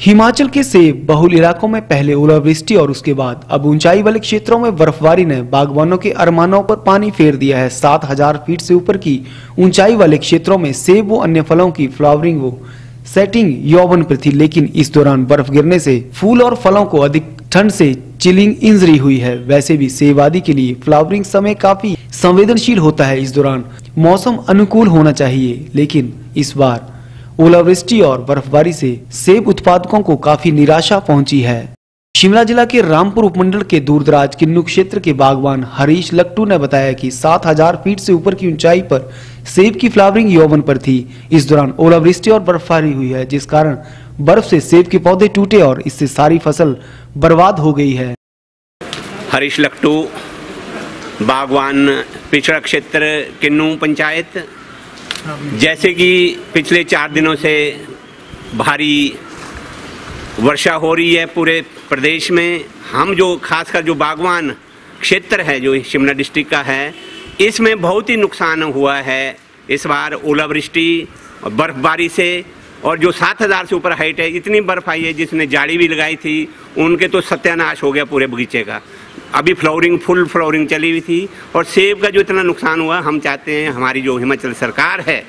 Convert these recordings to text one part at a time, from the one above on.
हिमाचल के सेब बहुल इलाकों में पहले ओलावृष्टि और उसके बाद अब ऊंचाई वाले क्षेत्रों में बर्फबारी ने बागवानों के अरमानों पर पानी फेर दिया है। सात हज़ार फीट से ऊपर की ऊंचाई वाले क्षेत्रों में सेब व अन्य फलों की फ्लावरिंग व सेटिंग यौवन पर थी, लेकिन इस दौरान बर्फ़ गिरने से फूल और फलों को अधिक ठंड से चिलिंग इंजरी हुई है। वैसे भी सेब आदि के लिए फ्लावरिंग समय काफ़ी संवेदनशील होता है इस दौरान। मौसम अनुकूल होना चाहिए, लेकिन इस बार ओलावृष्टि और बर्फबारी से सेब उत्पादकों को काफ़ी निराशा पहुँची है। शिमला जिला के रामपुर उपमंडल के दूरदराज किन्नू क्षेत्र के बागवान हरीश लट्टू ने बताया कि 7000 फीट से ऊपर की ऊंचाई पर सेब की फ्लावरिंग यौवन पर थी। इस दौरान ओलावृष्टि और बर्फबारी हुई है, जिस कारण बर्फ़ से सेब के पौधे टूटे और इससे सारी फ़सल बर्बाद हो गई है। हरीश लट्टू, बागवान पिछड़ा क्षेत्र, किन्नू पंचायत जैसे कि पिछले चार दिनों से भारी वर्षा हो रही है पूरे प्रदेश में। हम जो, खासकर जो बागवान क्षेत्र है, जो शिमला डिस्ट्रिक्ट का है, इसमें बहुत ही नुकसान हुआ है। इस बार ओलावृष्टि और बर्फबारी से, और जो सात हज़ार से ऊपर हाइट है, इतनी बर्फ़ आई है जिसने जाड़ी भी लगाई थी, उनके तो सत्यानाश हो गया पूरे बगीचे का। अभी फ्लावरिंग फुल फ्लावरिंग चली हुई थी और सेब का जो इतना नुकसान हुआ, हम चाहते हैं हमारी जो हिमाचल सरकार है,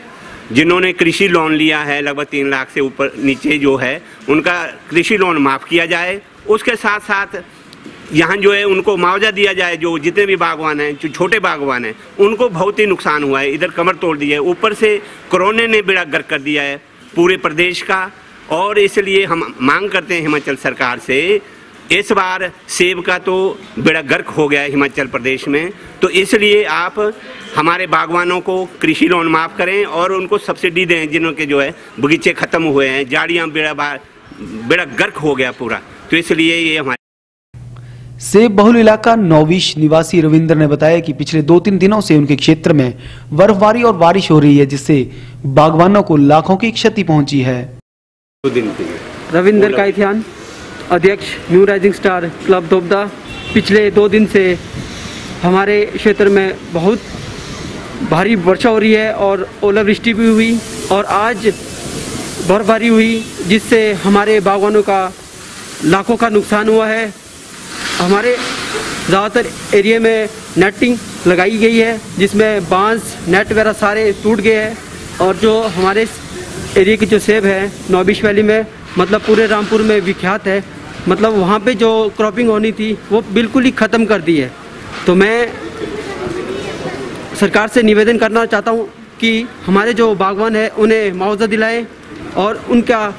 जिन्होंने कृषि लोन लिया है लगभग तीन लाख से ऊपर नीचे जो है, उनका कृषि लोन माफ़ किया जाए। उसके साथ साथ यहाँ जो है, उनको मुआवजा दिया जाए, जो जितने भी बागवान हैं, जो छोटे बागवान हैं, उनको बहुत ही नुकसान हुआ है। इधर कमर तोड़ दी है। ऊपर से कोरोना ने बेड़ा गर्क कर दिया है पूरे प्रदेश का। और इसलिए हम मांग करते हैं हिमाचल सरकार से इस बार सेब का तो बेड़ा गर्क हो गया है हिमाचल प्रदेश में। तो इसलिए आप हमारे बागवानों को कृषि लोन माफ़ करें और उनको सब्सिडी दें जिनों के जो है बगीचे ख़त्म हुए हैं जाड़ियाँ बेड़ा बेड़ा गर्क हो गया पूरा। तो इसलिए ये हमारे सेब बहुल इलाका नौविश निवासी रविंद्र ने बताया कि पिछले दो तीन दिनों से उनके क्षेत्र में बर्फबारी और बारिश हो रही है जिससे बागवानों को लाखों की क्षति पहुँची है। दो दिन की रविंदर काइथियान अध्यक्ष new rising star club Dobda पिछले दो दिन से हमारे क्षेत्र में बहुत भारी वर्षा हो रही है और ओलावृष्टि भी हुई और आज बर्फबारी हुई, जिससे हमारे बागवानों का लाखों का नुकसान हुआ है। हमारे ज़्यादातर एरिया में नेटिंग लगाई गई है, जिसमें बाँस, नेट वगैरह सारे टूट गए हैं और जो हमारे एरिया की जो सेब है, नौबिश वैली में मतलब पूरे रामपुर में विख्यात है। मतलब वहाँ पे जो क्रॉपिंग होनी थी, वो बिल्कुल ही ख़त्म कर दी है। तो मैं सरकार से निवेदन करना चाहता हूँ कि हमारे जो बागवान है, उन्हें मुआवजा दिलाएँ और उनका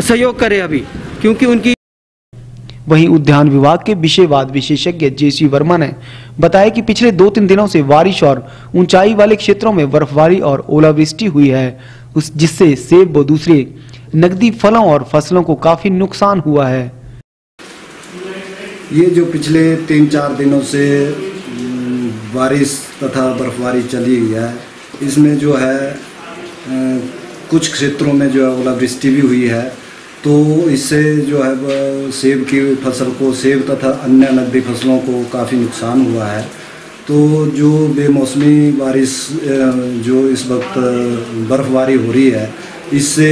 सहयोग करें अभी, क्योंकि उनकी वहीं उद्यान विभाग के विषयवाद विशेषज्ञ जेसी वर्मा ने बताया कि पिछले दो तीन दिनों से बारिश और ऊंचाई वाले क्षेत्रों में बर्फबारी और ओलावृष्टि हुई है, उस जिससे सेब व दूसरे नकदी फलों और फ़सलों को काफ़ी नुकसान हुआ है। ये जो पिछले तीन चार दिनों से बारिश तथा बर्फबारी चली हुई है, इसमें जो है कुछ क्षेत्रों में जो है ओलावृष्टि भी हुई है तो इससे जो है सेब की फ़सल को, सेब तथा अन्य नकदी फ़सलों को काफ़ी नुकसान हुआ है। तो जो बेमौसमी बारिश जो इस वक्त बर्फबारी हो रही है, इससे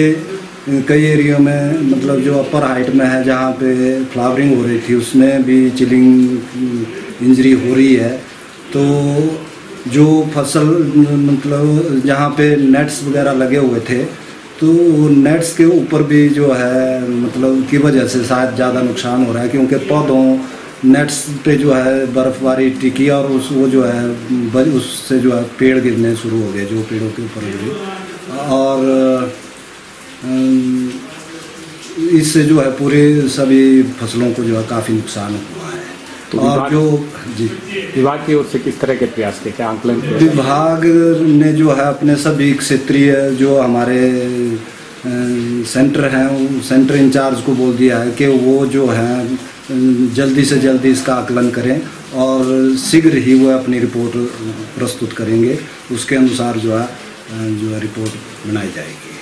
कई एरियो में मतलब जो अपर हाइट में है, जहाँ पे फ्लावरिंग हो रही थी, उसमें भी चिलिंग इंजरी हो रही है। तो जो फ़सल मतलब जहाँ पे नेट्स वगैरह लगे हुए थे तो नेट्स के ऊपर भी जो है मतलब की वजह से शायद ज़्यादा नुकसान हो रहा है, क्योंकि पौधों नेट्स पे जो है बर्फबारी, टिकी और उस, वो जो है उससे जो है पेड़ गिरने शुरू हो गए, जो पेड़ों के ऊपर गिरे। और इससे जो है पूरे सभी फ़सलों को जो है काफ़ी नुकसान हुआ है। तो और जो जी। विभाग की ओर से किस तरह के प्रयास के क्या आंकलन विभाग ने जो है अपने सभी क्षेत्रीय जो हमारे सेंटर हैं सेंटर इंचार्ज को बोल दिया है कि वो जो है जल्दी से जल्दी इसका आकलन करें और शीघ्र ही वो अपनी रिपोर्ट प्रस्तुत करेंगे। उसके अनुसार जो है जो है रिपोर्ट बनाई जाएगी।